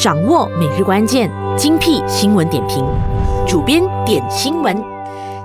掌握每日关键，精辟新闻点评。主编点新闻。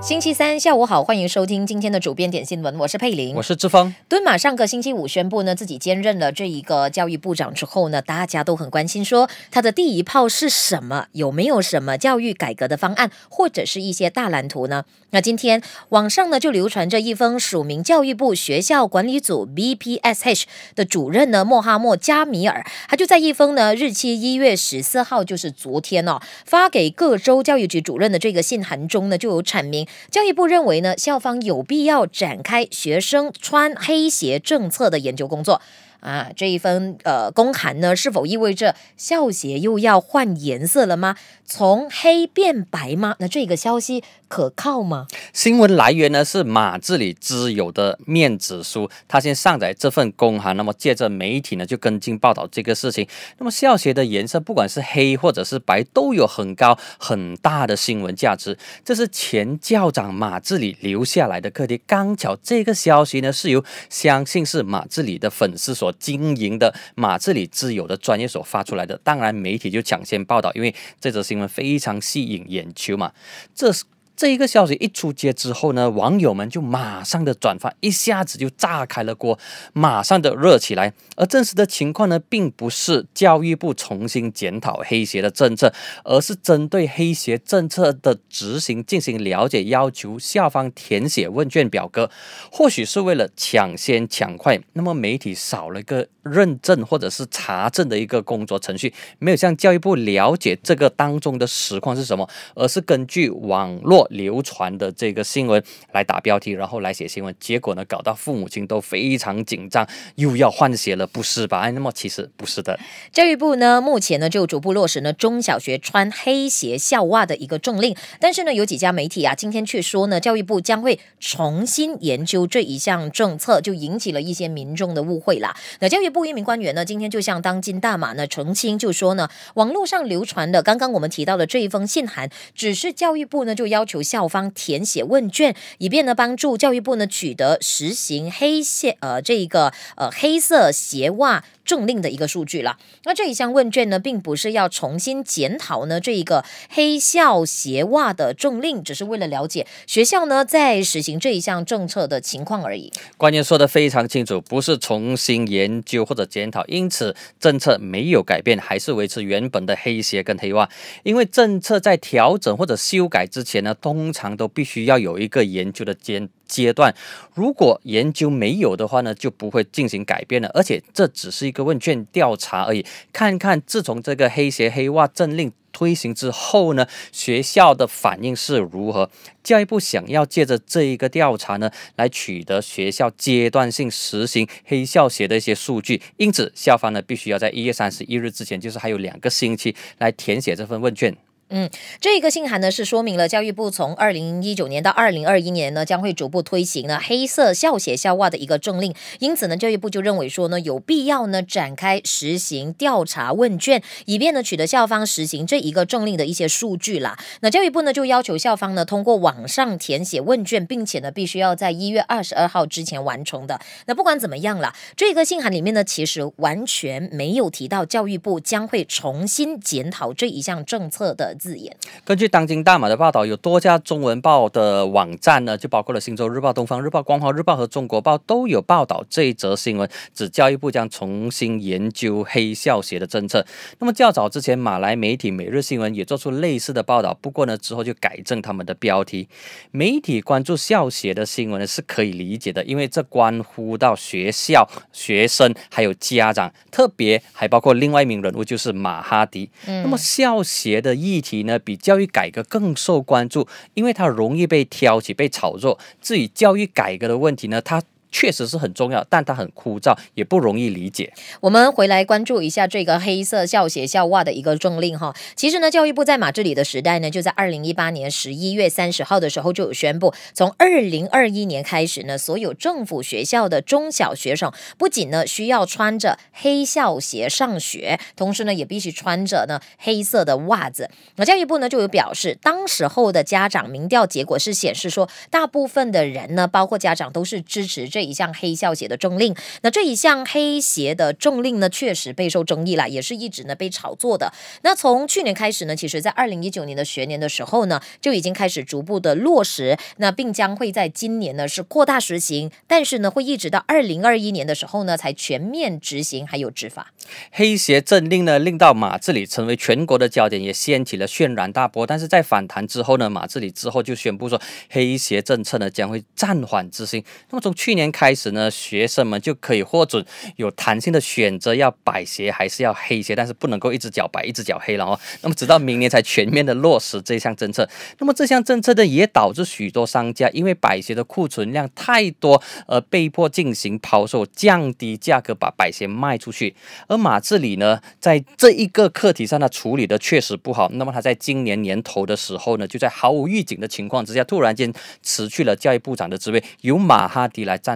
星期三下午好，欢迎收听今天的主编点新闻，我是佩玲，我是志峰。敦马上个星期五宣布呢，自己兼任了这一个教育部长之后呢，大家都很关心，说他的第一炮是什么？有没有什么教育改革的方案，或者是一些大蓝图呢？那今天网上呢就流传着一封署名教育部学校管理组 BPSH 的主任呢莫哈默加米尔，他就在一封呢日期一月十四号，就是昨天哦，发给各州教育局主任的这个信函中呢，就有阐明。教育部认为呢，校方有必要展开学生穿黑鞋政策的研究工作。啊，这一份呃公函呢，是否意味着校鞋又要换颜色了吗？从黑变白吗？那这个消息可靠吗？新闻来源呢是马志里之友的面子书，他先上载这份公函，那么借着媒体呢就跟进报道这个事情。那么校鞋的颜色不管是黑或者是白，都有很高很大的新闻价值。这是前校长马志里留下来的课题。刚巧这个消息呢是由相信是马志里的粉丝所。经营的马自里自有的专业所发出来的，当然媒体就抢先报道，因为这则新闻非常吸引眼球嘛。这是。这一个消息一出街之后呢，网友们就马上的转发，一下子就炸开了锅，马上的热起来。而真实的情况呢，并不是教育部重新检讨黑鞋的政策，而是针对黑鞋政策的执行进行了解，要求校方填写问卷表格。或许是为了抢先抢快，那么媒体少了一个认证或者是查证的一个工作程序，没有向教育部了解这个当中的实况是什么，而是根据网络。流传的这个新闻来打标题，然后来写新闻，结果呢，搞到父母亲都非常紧张，又要换鞋了，不是吧？哎，那么其实不是的。教育部呢，目前呢就逐步落实呢中小学穿黑鞋校袜的一个政令，但是呢，有几家媒体啊，今天却说呢，教育部将会重新研究这一项政策，就引起了一些民众的误会啦。那教育部一名官员呢，今天就向当今大马呢澄清，就说呢，网络上流传的刚刚我们提到的这一封信函，只是教育部呢就要求。由校方填写问卷，以便呢帮助教育部呢取得实行黑线呃这一个呃黑色鞋袜政令的一个数据了。那这一项问卷呢，并不是要重新检讨呢这一个黑校鞋袜的政令，只是为了了解学校呢在实行这一项政策的情况而已。关键说的非常清楚，不是重新研究或者检讨，因此政策没有改变，还是维持原本的黑鞋跟黑袜。因为政策在调整或者修改之前呢。通常都必须要有一个研究的阶阶段，如果研究没有的话呢，就不会进行改变了。而且这只是一个问卷调查而已，看看自从这个黑鞋黑袜政令推行之后呢，学校的反应是如何。教育部想要借着这一个调查呢，来取得学校阶段性实行黑校鞋的一些数据，因此校方呢必须要在一月三十一日之前，就是还有两个星期来填写这份问卷。嗯，这个信函呢是说明了教育部从二零一九年到二零二一年呢将会逐步推行呢黑色校鞋校袜的一个政令，因此呢教育部就认为说呢有必要呢展开实行调查问卷，以便呢取得校方实行这一个政令的一些数据啦。那教育部呢就要求校方呢通过网上填写问卷，并且呢必须要在一月二十二号之前完成的。那不管怎么样啦，这个信函里面呢其实完全没有提到教育部将会重新检讨这一项政策的。字眼。根据当今大马的报道，有多家中文报的网站呢，就包括了《新洲日报》、《东方日报》、《光华日报》和《中国报》，都有报道这一则新闻，指教育部将重新研究黑校鞋的政策。那么较早之前，马来媒体《每日新闻》也做出类似的报道，不过呢之后就改正他们的标题。媒体关注校鞋的新闻呢是可以理解的，因为这关乎到学校、学生还有家长，特别还包括另外一名人物就是马哈迪。那么校鞋的议题呢，比教育改革更受关注，因为它容易被挑起、被炒作。至于教育改革的问题呢，它。确实是很重要，但它很枯燥，也不容易理解。我们回来关注一下这个黑色校鞋校袜的一个政令哈。其实呢，教育部在马志里的时代呢，就在二零一八年十一月三十号的时候就有宣布，从二零二一年开始呢，所有政府学校的中小学生不仅呢需要穿着黑校鞋上学，同时呢也必须穿着呢黑色的袜子。那教育部呢就有表示，当时候的家长民调结果是显示说，大部分的人呢，包括家长都是支持这。一项黑校鞋的政令。那这一项黑鞋的政令呢，确实备受争议啦，也是一直呢被炒作的。那从去年开始呢，其实在二零一九年的学年的时候呢，就已经开始逐步的落实，那并将会在今年呢是扩大实行，但是呢会一直到二零二一年的时候呢才全面执行还有执法。黑鞋政令呢，令到马自里成为全国的焦点，也掀起了轩然大波。但是在反弹之后呢，马自里之后就宣布说，黑鞋政策呢将会暂缓执行。那么从去年开始呢，学生们就可以获准有弹性的选择要白鞋还是要黑鞋，但是不能够一只脚白一只脚黑了哦。那么直到明年才全面的落实这项政策。那么这项政策呢，也导致许多商家因为白鞋的库存量太多，而被迫进行抛售，降低价格把白鞋卖出去。而马志里呢，在这一个课题上，他处理的确实不好。那么他在今年年头的时候呢，就在毫无预警的情况之下，突然间辞去了教育部长的职位，由马哈迪来占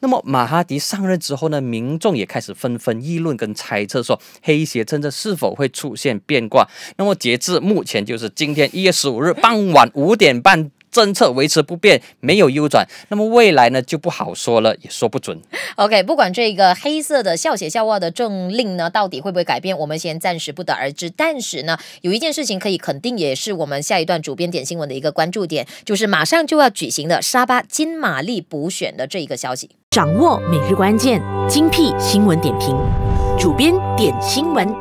那么马哈迪上任之后呢，民众也开始纷纷议论跟猜测，说黑鞋政策是否会出现变卦。那么截至目前，就是今天一月十五日傍晚五点半。政策维持不变，没有优转，那么未来呢就不好说了，也说不准。OK，不管这个黑色的笑写校袜的政令呢，到底会不会改变，我们先暂时不得而知。但是呢，有一件事情可以肯定，也是我们下一段主编点新闻的一个关注点，就是马上就要举行的沙巴金玛丽补选的这一个消息。掌握每日关键，精辟新闻点评，主编点新闻。